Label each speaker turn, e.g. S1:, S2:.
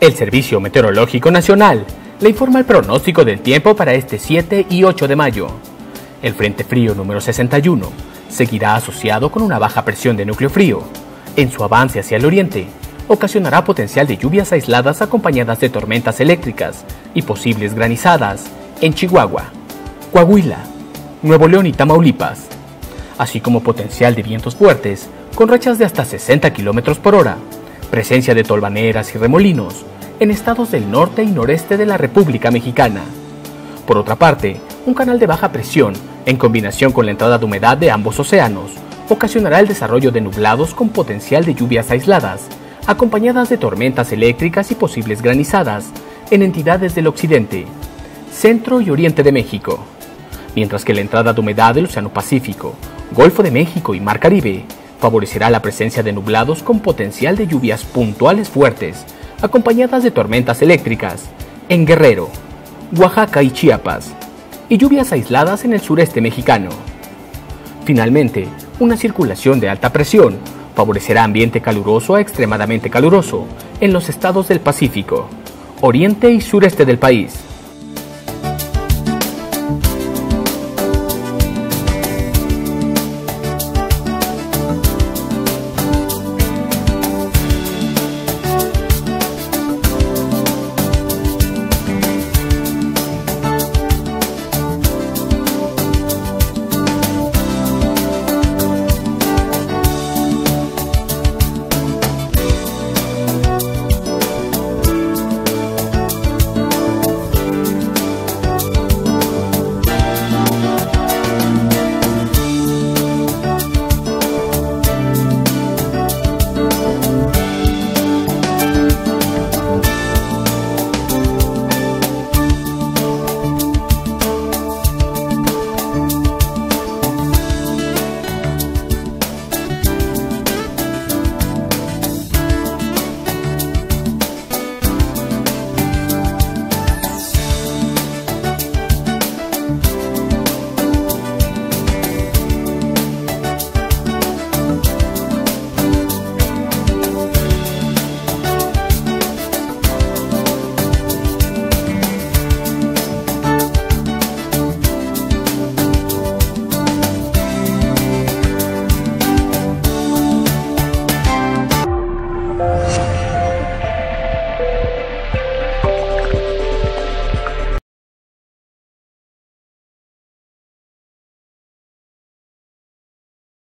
S1: El Servicio Meteorológico Nacional le informa el pronóstico del tiempo para este 7 y 8 de mayo. El Frente Frío número 61 seguirá asociado con una baja presión de núcleo frío. En su avance hacia el oriente, ocasionará potencial de lluvias aisladas acompañadas de tormentas eléctricas y posibles granizadas en Chihuahua, Coahuila, Nuevo León y Tamaulipas, así como potencial de vientos fuertes con rachas de hasta 60 km por hora, presencia de tolvaneras y remolinos en estados del norte y noreste de la República Mexicana. Por otra parte, un canal de baja presión, en combinación con la entrada de humedad de ambos océanos, ocasionará el desarrollo de nublados con potencial de lluvias aisladas, acompañadas de tormentas eléctricas y posibles granizadas en entidades del occidente, centro y oriente de México, mientras que la entrada de humedad del Océano Pacífico, Golfo de México y Mar Caribe favorecerá la presencia de nublados con potencial de lluvias puntuales fuertes acompañadas de tormentas eléctricas en Guerrero, Oaxaca y Chiapas, y lluvias aisladas en el sureste mexicano. Finalmente, una circulación de alta presión favorecerá ambiente caluroso a extremadamente caluroso en los estados del Pacífico, oriente y sureste del país